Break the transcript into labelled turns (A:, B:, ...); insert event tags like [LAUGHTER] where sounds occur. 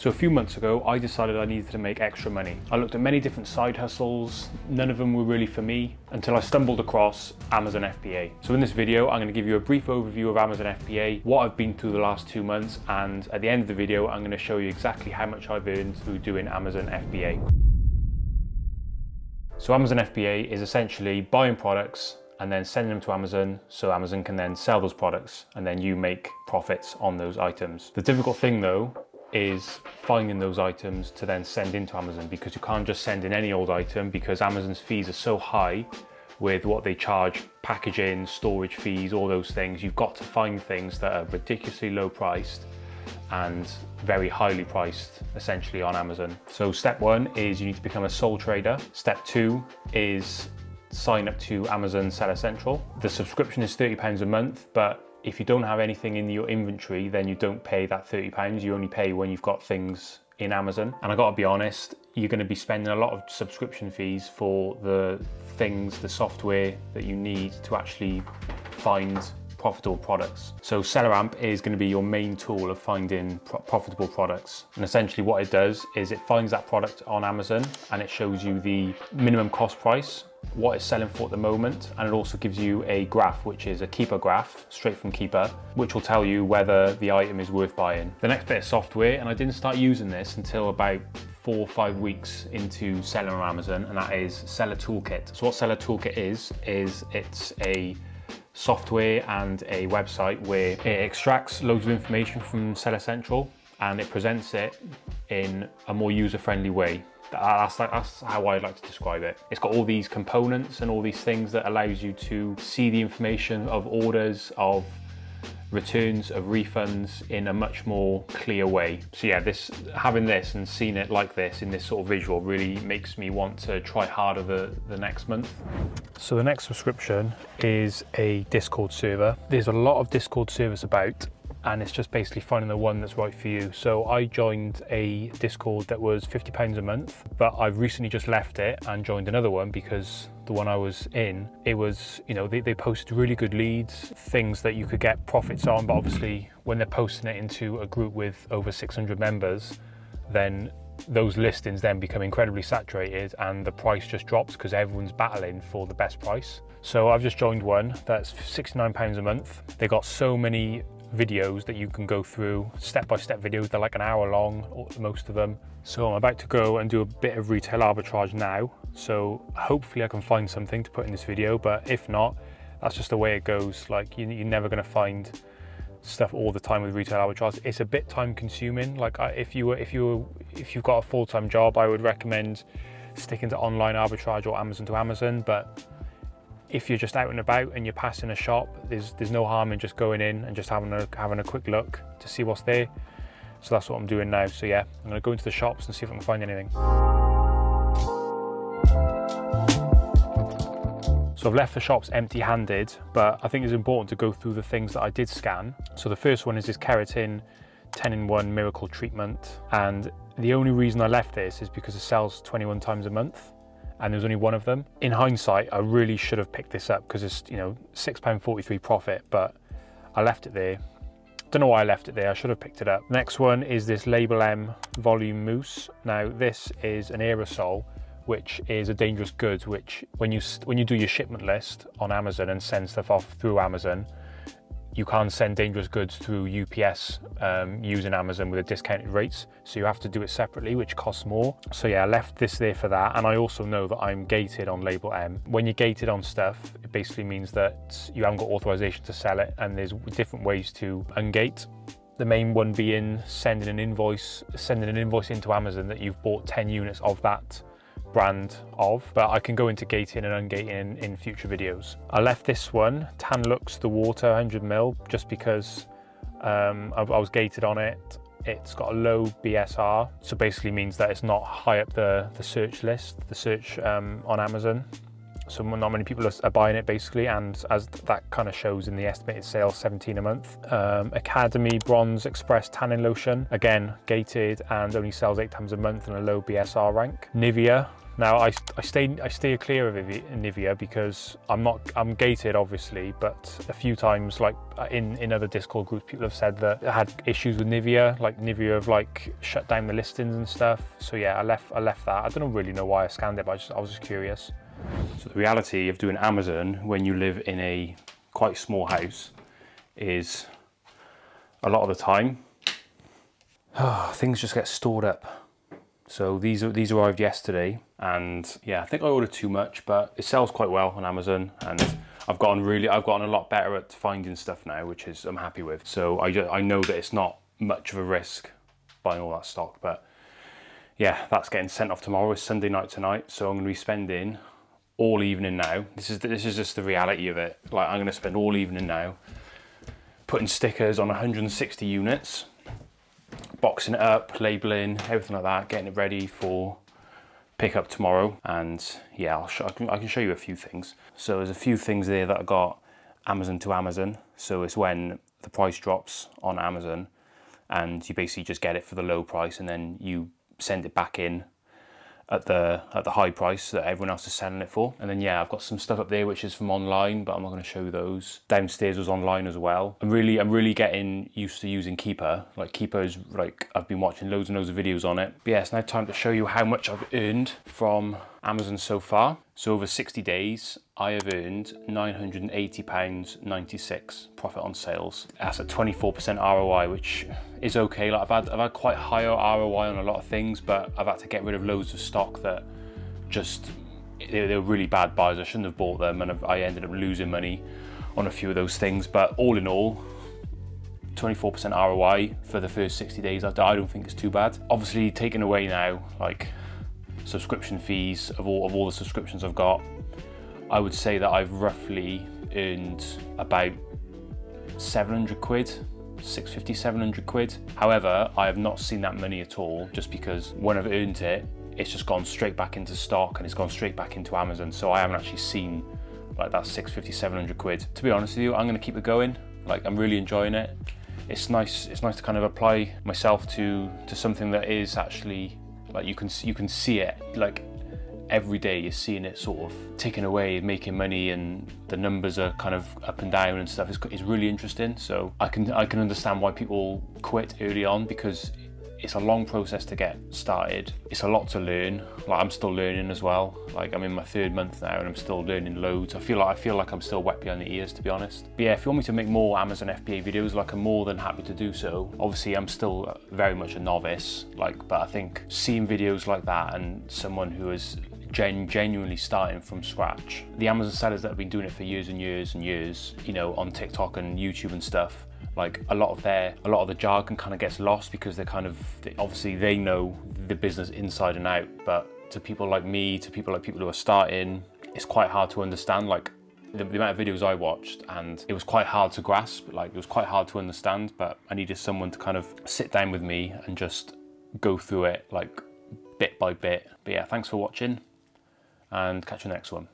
A: So a few months ago, I decided I needed to make extra money. I looked at many different side hustles. None of them were really for me until I stumbled across Amazon FBA. So in this video, I'm gonna give you a brief overview of Amazon FBA, what I've been through the last two months, and at the end of the video, I'm gonna show you exactly how much I've earned through doing Amazon FBA. So Amazon FBA is essentially buying products and then sending them to Amazon so Amazon can then sell those products and then you make profits on those items. The difficult thing though is finding those items to then send into Amazon because you can't just send in any old item because Amazon's fees are so high with what they charge packaging, storage fees, all those things. You've got to find things that are ridiculously low priced and very highly priced essentially on Amazon. So step one is you need to become a sole trader. Step two is sign up to Amazon Seller Central. The subscription is £30 a month, but if you don't have anything in your inventory, then you don't pay that £30. You only pay when you've got things in Amazon. And I gotta be honest, you're gonna be spending a lot of subscription fees for the things, the software that you need to actually find profitable products. So SellerAmp is going to be your main tool of finding pro profitable products. And essentially what it does is it finds that product on Amazon and it shows you the minimum cost price what it's selling for at the moment and it also gives you a graph which is a Keepa graph straight from Keepa which will tell you whether the item is worth buying. The next bit of software and i didn't start using this until about four or five weeks into selling on amazon and that is seller toolkit. So what seller toolkit is is it's a software and a website where it extracts loads of information from seller central and it presents it in a more user-friendly way that's, that's how I like to describe it. It's got all these components and all these things that allows you to see the information of orders, of returns of refunds in a much more clear way. So yeah, this having this and seeing it like this in this sort of visual really makes me want to try harder the, the next month. So the next subscription is a Discord server. There's a lot of Discord servers about and it's just basically finding the one that's right for you. So I joined a Discord that was 50 pounds a month, but I've recently just left it and joined another one because the one I was in, it was, you know, they, they posted really good leads, things that you could get profits on, but obviously when they're posting it into a group with over 600 members, then those listings then become incredibly saturated and the price just drops because everyone's battling for the best price. So I've just joined one that's 69 pounds a month. They got so many videos that you can go through, step-by-step -step videos, they're like an hour long, most of them. So I'm about to go and do a bit of retail arbitrage now. So hopefully I can find something to put in this video, but if not, that's just the way it goes. Like you, are never gonna find stuff all the time with retail arbitrage. It's a bit time consuming. Like if you were, if you were, if you've got a full-time job, I would recommend sticking to online arbitrage or Amazon to Amazon, but if you're just out and about and you're passing a shop, there's there's no harm in just going in and just having a having a quick look to see what's there. So that's what I'm doing now. So yeah, I'm gonna go into the shops and see if I can find anything. So I've left the shops empty-handed, but I think it's important to go through the things that I did scan. So the first one is this keratin 10-in-1 miracle treatment. And the only reason I left this is because it sells 21 times a month and there was only one of them. In hindsight, I really should have picked this up because it's, you know, £6.43 profit, but I left it there. Don't know why I left it there, I should have picked it up. Next one is this Label M Volume Mousse. Now this is an aerosol which is a dangerous good, which when you when you do your shipment list on Amazon and send stuff off through Amazon, you can't send dangerous goods through UPS um, using Amazon with a discounted rates. So you have to do it separately, which costs more. So yeah, I left this there for that. And I also know that I'm gated on label M. When you're gated on stuff, it basically means that you haven't got authorization to sell it. And there's different ways to ungate. The main one being sending an invoice, sending an invoice into Amazon that you've bought 10 units of that brand of, but I can go into gating and ungating in, in future videos. I left this one, Tan-Luxe The Water 100ml, just because um, I, I was gated on it. It's got a low BSR, so basically means that it's not high up the, the search list, the search um, on Amazon. So not many people are buying it basically, and as that kind of shows in the estimated sales, 17 a month. Um, Academy Bronze Express Tanning Lotion, again, gated and only sells eight times a month and a low BSR rank. Nivea Now I, I stay I stay clear of Nivea because I'm not I'm gated obviously, but a few times like uh, in in other Discord groups people have said that I had issues with Nivea, like Nivea have like shut down the listings and stuff. So yeah, I left I left that. I don't really know why I scanned it, but I, just, I was just curious. So the reality of doing Amazon when you live in a quite small house is a lot of the time [SIGHS] things just get stored up. So these are, these arrived yesterday and yeah, I think I ordered too much, but it sells quite well on Amazon and I've gotten really, I've gotten a lot better at finding stuff now, which is I'm happy with. So I, I know that it's not much of a risk buying all that stock, but yeah, that's getting sent off tomorrow. It's Sunday night tonight, so I'm going to be spending all evening now. This is this is just the reality of it. Like I'm going to spend all evening now putting stickers on 160 units boxing it up, labeling, everything like that, getting it ready for pickup tomorrow. And yeah, I'll I, can, I can show you a few things. So there's a few things there that I got Amazon to Amazon. So it's when the price drops on Amazon and you basically just get it for the low price and then you send it back in at the at the high price that everyone else is selling it for. And then yeah, I've got some stuff up there which is from online, but I'm not going to show those. Downstairs was online as well. I'm really I'm really getting used to using Keepa. Like Keepa is like I've been watching loads and loads of videos on it. But yeah, it's now time to show you how much I've earned from Amazon so far. So over 60 days, I have earned £980.96 profit on sales. That's a 24% ROI, which is okay. Like I've had, I've had quite higher ROI on a lot of things, but I've had to get rid of loads of stock that just, they, they were really bad buys. I shouldn't have bought them and I ended up losing money on a few of those things. But all in all, 24% ROI for the first 60 days I don't think it's too bad. Obviously taken away now, like subscription fees of all, of all the subscriptions I've got, I would say that I've roughly earned about 700 quid 650 700 quid. However I have not seen that money at all just because when I've earned it it's just gone straight back into stock and it's gone straight back into Amazon. So I haven't actually seen like that 650 700 quid. To be honest with you I'm gonna keep it going. Like I'm really enjoying it. It's nice it's nice to kind of apply myself to to something that is actually like you can you can see it like every day you're seeing it sort of taking away, making money, and the numbers are kind of up and down and stuff. It's, it's really interesting. So I can I can understand why people quit early on because it's a long process to get started. It's a lot to learn. Like I'm still learning as well. Like I'm in my third month now and I'm still learning loads. I feel like I feel like I'm still wet behind the ears to be honest. But yeah, if you want me to make more Amazon FBA videos, like I'm more than happy to do so. Obviously I'm still very much a novice, like, but I think seeing videos like that and someone who is gen genuinely starting from scratch. The Amazon sellers that have been doing it for years and years and years, you know, on TikTok and YouTube and stuff, like a lot of their a lot of the jargon kind of gets lost because they're kind of obviously they know the business inside and out but to people like me to people like people who are starting it's quite hard to understand like the, the, amount of videos I watched and it was quite hard to grasp like it was quite hard to understand but I needed someone to kind of sit down with me and just go through it like bit by bit. But yeah thanks for watching and catch you next one